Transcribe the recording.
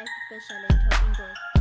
life officially. Hope you enjoyed.